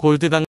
골드당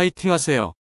화이팅 하세요.